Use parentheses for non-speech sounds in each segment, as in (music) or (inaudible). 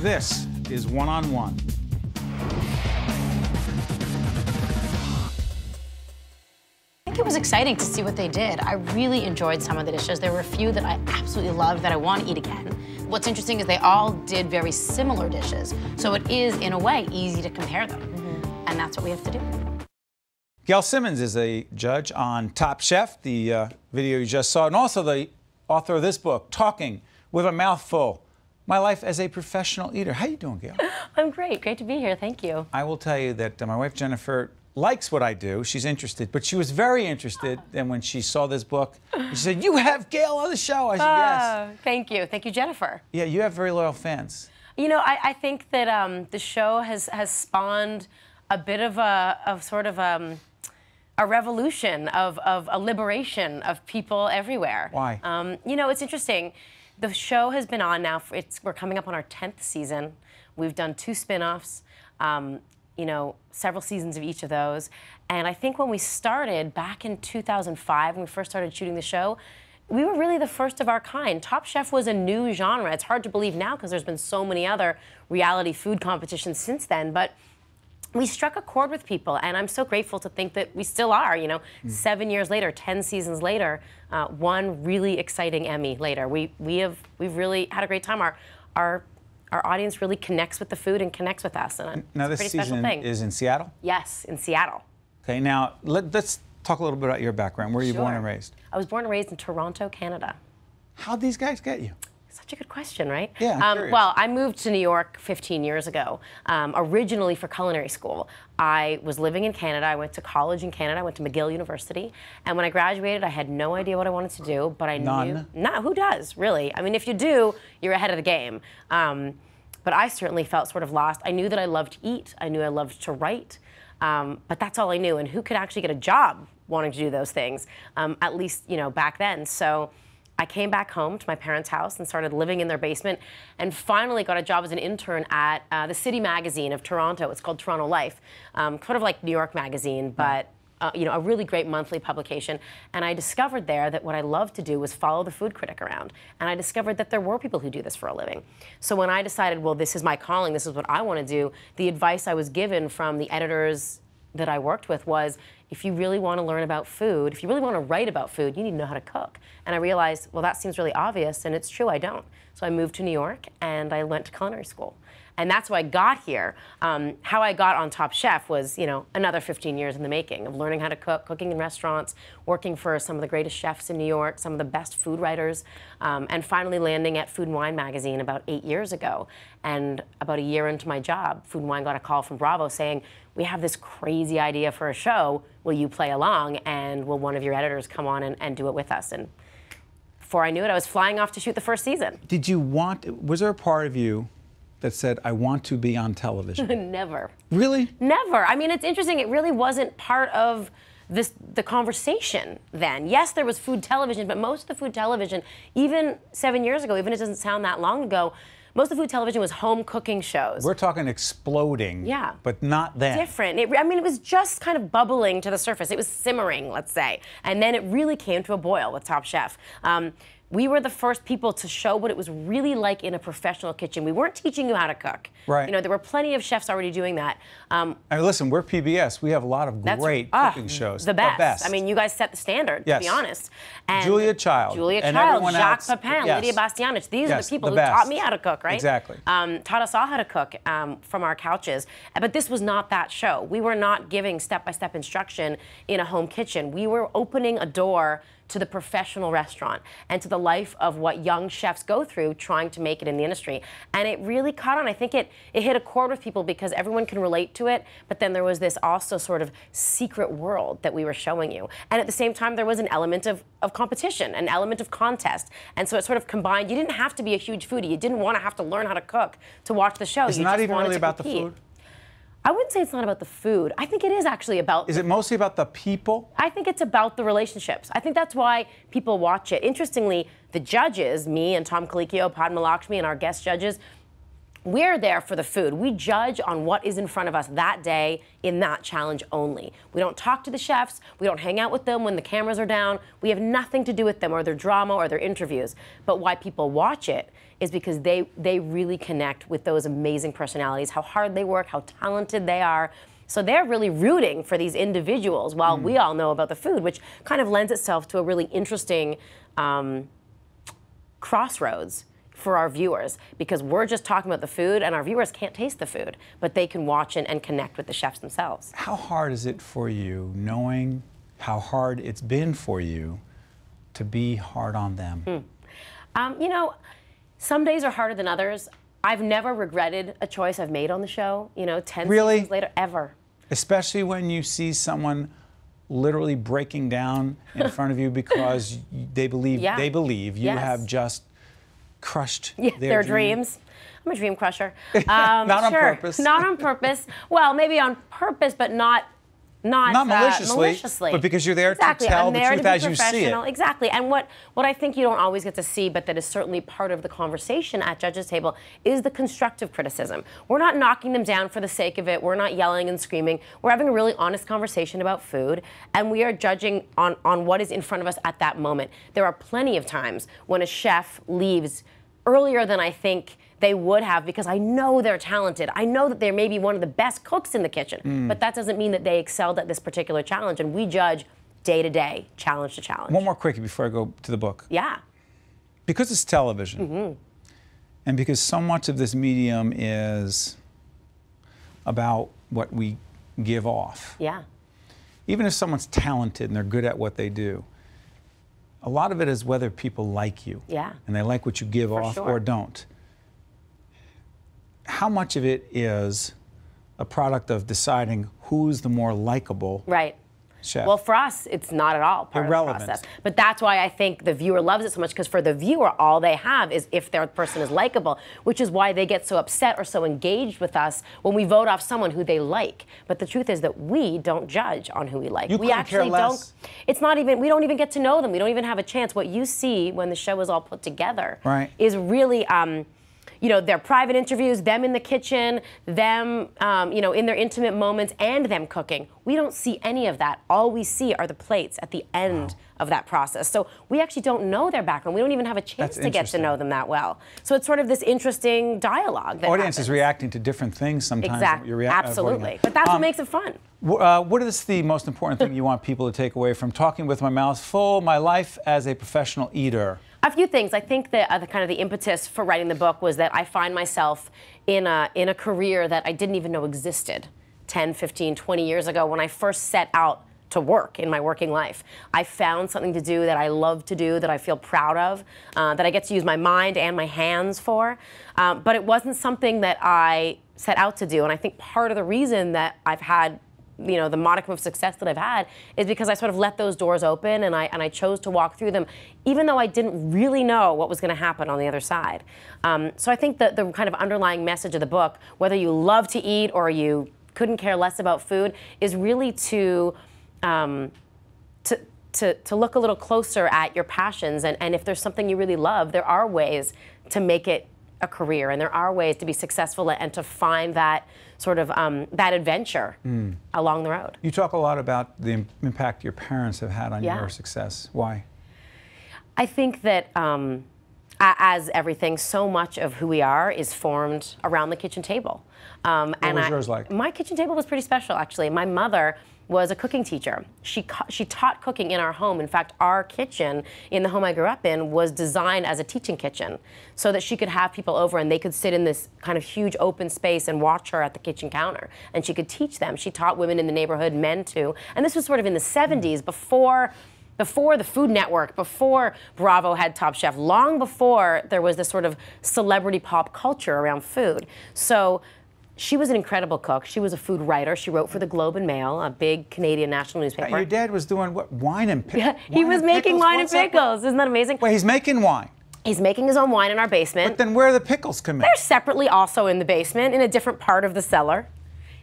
This is One on One. I think it was exciting to see what they did. I really enjoyed some of the dishes. There were a few that I absolutely loved that I want to eat again. What's interesting is they all did very similar dishes. So it is, in a way, easy to compare them. And that's what we have to do. Gail Simmons is a judge on Top Chef, the uh, video you just saw, and also the author of this book, Talking with a Mouthful. My life as a professional eater. How you doing, Gail? (laughs) I'm great. Great to be here. Thank you. I will tell you that uh, my wife Jennifer likes what I do. She's interested, but she was very interested. And when she saw this book, she said, "You have Gail on the show." I said, "Yes." Oh, thank you. Thank you, Jennifer. Yeah, you have very loyal fans. You know, I, I think that um, the show has has spawned a bit of a of sort of um, a revolution of, of a liberation of people everywhere. Why? Um, you know, it's interesting. The show has been on now. For, it's we're coming up on our tenth season. We've done two spin-offs. Um, you know, several seasons of each of those. And I think when we started back in 2005, when we first started shooting the show, we were really the first of our kind. Top Chef was a new genre. It's hard to believe now because there's been so many other reality food competitions since then. But we struck a chord with people, and I'm so grateful to think that we still are. You know, mm. seven years later, ten seasons later, uh, one really exciting Emmy later, we we have we've really had a great time. Our our our audience really connects with the food and connects with us, and now this season is in Seattle. Yes, in Seattle. Okay, now let, us talk a little bit about your background. Where were you sure. born and raised? I was born and raised in Toronto, Canada. How'd these guys get you? Such a good question, right? Yeah. Um, well, I moved to New York 15 years ago, um, originally for culinary school. I was living in Canada. I went to college in Canada. I went to McGill University. And when I graduated, I had no idea what I wanted to do, but I None. knew. Not who does, really? I mean, if you do, you're ahead of the game. Um, but I certainly felt sort of lost. I knew that I loved to eat. I knew I loved to write. Um, but that's all I knew. And who could actually get a job wanting to do those things? Um, at least, you know, back then. So I came back home to my parents' house and started living in their basement and finally got a job as an intern at uh, the City Magazine of Toronto. It's called Toronto Life, um, sort of like New York Magazine, but uh, you know, a really great monthly publication. And I discovered there that what I loved to do was follow the food critic around. And I discovered that there were people who do this for a living. So when I decided, well, this is my calling, this is what I want to do, the advice I was given from the editors that I worked with was if you really want to learn about food, if you really want to write about food, you need to know how to cook. And I realized, well, that seems really obvious, and it's true, I don't. So I moved to New York and I went to culinary school and that's why I got here. Um, how I got on Top Chef was, you know, another 15 years in the making of learning how to cook, cooking in restaurants, working for some of the greatest chefs in New York, some of the best food writers, um, and finally landing at Food and Wine magazine about eight years ago. And about a year into my job, Food and Wine got a call from Bravo saying, we have this crazy idea for a show. Will you play along? And will one of your editors come on and, and do it with us? And before I knew it, I was flying off to shoot the first season. Did you want, was there a part of you that said, I want to be on television? (laughs) Never. Really? Never. I mean, it's interesting. It really wasn't part of this the conversation then. Yes, there was food television, but most of the food television, even seven years ago, even it doesn't sound that long ago, most of food television was home cooking shows. We're talking exploding. Yeah. But not then. Different. It, I mean, it was just kind of bubbling to the surface. It was simmering, let's say. And then it really came to a boil with Top Chef. Um, we were the first people to show what it was really like in a professional kitchen. We weren't teaching you how to cook. Right. You know, there were plenty of chefs already doing that. Um, I mean, listen, we're PBS. We have a lot of great uh, cooking shows. The best. the best. I mean, you guys set the standard, yes. to be honest. And Julia Child. Julia and Child, Jacques else, Pepin, yes. Lidia Bastianich. These yes, are the people the who taught me how to cook, right? Exactly. Um, taught us all how to cook um, from our couches. But this was not that show. We were not giving step-by-step -step instruction in a home kitchen. We were opening a door to the professional restaurant and to the life of what young chefs go through trying to make it in the industry. And it really caught on. I think it, it hit a chord with people because everyone can relate to it, but then there was this also sort of secret world that we were showing you. And at the same time, there was an element of, of competition, an element of contest. And so it sort of combined. You didn't have to be a huge foodie. You didn't want to have to learn how to cook to watch the show. It's you not even really about the food? I wouldn't say it's not about the food. I think it is actually about. Is it mostly about the people? I think it's about the relationships. I think that's why people watch it. Interestingly, the judges, me and Tom Colicchio, Padma Lakshmi, and our guest judges, we're there for the food. We judge on what is in front of us that day in that challenge only. We don't talk to the chefs. We don't hang out with them when the cameras are down. We have nothing to do with them or their drama or their interviews. But why people watch it is because they they really connect with those amazing personalities, how hard they work, how talented they are. So they're really rooting for these individuals while we all know about the food, which kind of lends itself to a really interesting um, crossroads for our viewers because we're just talking about the food and our viewers can't taste the food, but they can watch and, and connect with the chefs themselves. How hard is it for you knowing how hard it's been for you to be hard on them? Um, you know, some days are harder than others. I've never regretted a choice I've made on the show, you know, 10 Really? later, ever. Especially when you see someone literally breaking down in (laughs) front of you because they believe Yeah. they believe you Yes. have just crushed Yeah, their, their dream. dreams. I'm a dream crusher. (laughs) Um, Not on purpose. Not on purpose. Well, maybe on purpose, but not not, Not uh, maliciously, maliciously. but because you're there to tell I'm the truth to be as you see it. professional. Exactly. And what what I think you don't always get to see, but that is certainly part of the conversation at judges' table, is the constructive criticism. We're not knocking them down for the sake of it. We're not yelling and screaming. We're having a really honest conversation about food, and we are judging on on what is in front of us at that moment. There are plenty of times when a chef leaves earlier than I think they would have because I know they're talented. I know that they're maybe one of the best cooks in the kitchen, Mm. but that doesn't mean that they excelled at this particular challenge. And we judge day to day, challenge to challenge. One more quickie before I go to the book. Yeah. because it's television Mm-hmm. and because so much of this medium is about what we give off Yeah. even if someone's talented and they're good at what they do a lot of it is whether people like you Yeah. and they like what you give off sure. or don't how much of it is a product of deciding who's the more likable Right. chef Well, for us, it's not at all part Irrelevant. of the process. But that's why I think the viewer loves it so much because for the viewer, all they have is if their person is likable, which is why they get so upset or so engaged with us when we vote off someone who they like. But the truth is that we don't judge on who we like. You we actually less? don't. It's not even. We don't even get to know them. We don't even have a chance. What you see when the show is all put together Right. is really. Um, you know, their private interviews, them in the kitchen, them, um, you know, in their intimate moments, and them cooking. We don't see any of that. All we see are the plates at the end of that process. So we actually don't know their background. We don't even have a chance That's to get to know them that well. So it's sort of this interesting dialogue. That audience is reacting to different things sometimes Exactly. uh. Absolutely. But that's Um, what makes it fun. Uh, what is the most important thing you want people to take away from talking with my mouth full, my life as a professional eater? A few things. I think that uh, the kind of the impetus for writing the book was that I find myself in a in a career that I didn't even know existed 10, 15, 20 years ago when I first set out to work in my working life. I found something to do that I love to do, that I feel proud of, uh, that I get to use my mind and my hands for. Um, but it wasn't something that I set out to do. And I think part of the reason that I've had you know the modicum of success that I've had is because I sort of let those doors open and I and I chose to walk through them, even though I didn't really know what was going to happen on the other side. Um, so I think that the kind of underlying message of the book, whether you love to eat or you couldn't care less about food, is really to um, to, to, to look a little closer at your passions and, and if there's something you really love, there are ways to make it a career and there are ways to be successful and to find that sort of um, that adventure Hmm. along the road. You talk a lot about the impact your parents have had on Yeah. your success. Why? I think that um, as everything, so much of who we are is formed around the kitchen table. Um, What was I- yours like? My kitchen table was pretty special, actually. My mother was a cooking teacher. She she taught cooking in our home. In fact, our kitchen in the home I grew up in was designed as a teaching kitchen, so that she could have people over and they could sit in this kind of huge open space and watch her at the kitchen counter, and she could teach them. She taught women in the neighborhood, men too, and this was sort of in the 70s before before the Food Network, before Bravo had Top Chef, long before there was this sort of celebrity pop culture around food. So she was an incredible cook. She was a food writer. She wrote for the Globe and Mail, a big Canadian national newspaper. Your dad was doing what? Wine and (laughs) pickles? he was making wine and pickles. Isn't that amazing? Wait, he's making wine. He's making his own wine in our basement. But then where are the pickles coming? in? They're separately also in the basement in a different part of the cellar.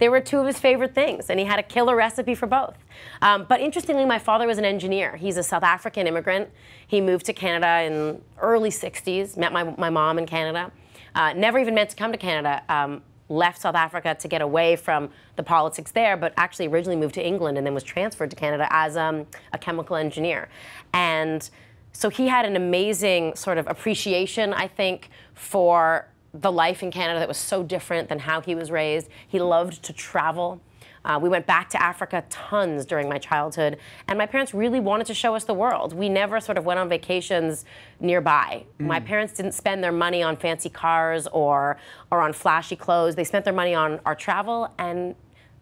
They were two of his favorite things, and he had a killer recipe for both. Um, but interestingly, my father was an engineer. He's a South African immigrant. He moved to Canada in early 60s, met my, my mom in Canada. Uh, never even meant to come to Canada. Um, left South Africa to get away from the politics there, but actually originally moved to England and then was transferred to Canada as um, a chemical engineer. And so he had an amazing sort of appreciation, I think, for the life in Canada that was so different than how he was raised. He loved to travel. Uh, we went back to Africa tons during my childhood, and my parents really wanted to show us the world. We never sort of went on vacations nearby. Mm. My parents didn't spend their money on fancy cars or or on flashy clothes. They spent their money on our travel and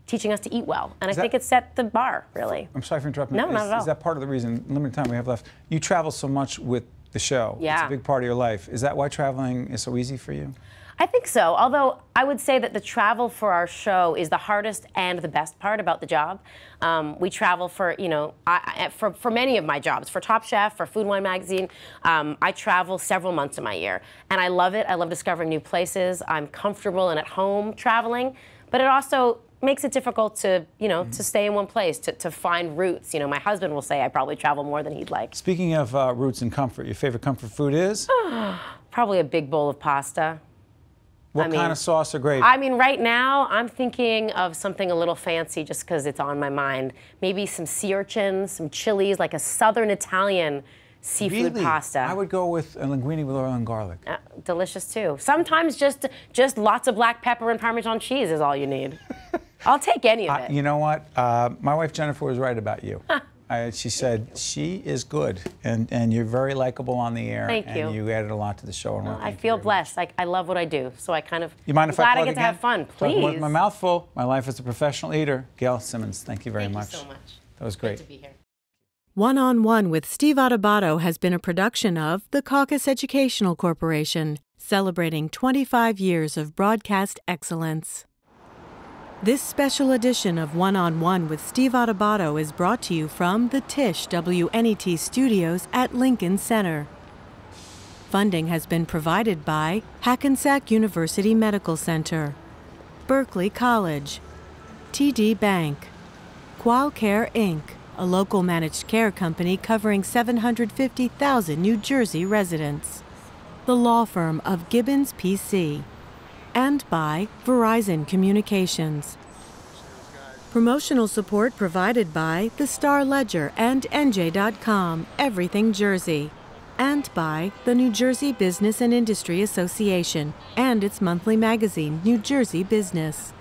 teaching us to eat well. And is I that, think it set the bar, really. I'm sorry for interrupting. No, is, not at all. Is that part of the reason, limited time we have left, you travel so much with the show. Yeah. It's a big part of your life. Is that why traveling is so easy for you? I think so. Although I would say that the travel for our show is the hardest and the best part about the job. Um, we travel for, you know, I, for, for many of my jobs, for Top Chef, for Food Wine Magazine, um, I travel several months of my year. And I love it. I love discovering new places. I'm comfortable and at home traveling. But it also makes it difficult to, you know, mm-hmm. to stay in one place, to, to find roots. You know, my husband will say I probably travel more than he'd like. Speaking of uh, roots and comfort, your favorite comfort food is? (sighs) probably a big bowl of pasta. What I kind of sauce or gravy? I mean, right now I'm thinking of something a little fancy just because it's on my mind. Maybe some sea urchins, some chilies, like a southern Italian seafood really? pasta. I would go with a linguine with oil and garlic. Uh, delicious too. Sometimes just just lots of black pepper and Parmesan cheese is all you need. (laughs) I'll take any of it. Uh, you know what? Uh, my wife Jennifer was right about you. I, she said she is good, and, and you're very likable on the air. Thank you. And you added a lot to the show. Well, I feel blessed. Like I, love what I do, so I kind of. You mind if glad I plug I get again? to have fun, please. With my mouth full. My life as a professional eater. Gail Simmons, thank you very thank much. You so much. That was great. Good to be here. One on One with Steve Adubato has been a production of the Caucus Educational Corporation, celebrating 25 years of broadcast excellence. This special edition of One on One with Steve Adubato is brought to you from the Tisch WNET studios at Lincoln Center. Funding has been provided by Hackensack University Medical Center, Berkeley College, TD Bank, Qualcare Inc., a local managed care company covering 750,000 New Jersey residents, the law firm of Gibbons PC and by Verizon Communications. Promotional support provided by The Star Ledger and NJ.com, Everything Jersey, and by the New Jersey Business and Industry Association and its monthly magazine, New Jersey Business.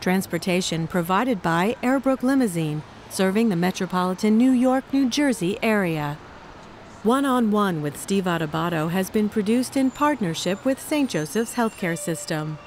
Transportation provided by Airbrook Limousine, serving the metropolitan New York, New Jersey area. One on One with Steve Adubato has been produced in partnership with St. Joseph's Healthcare System.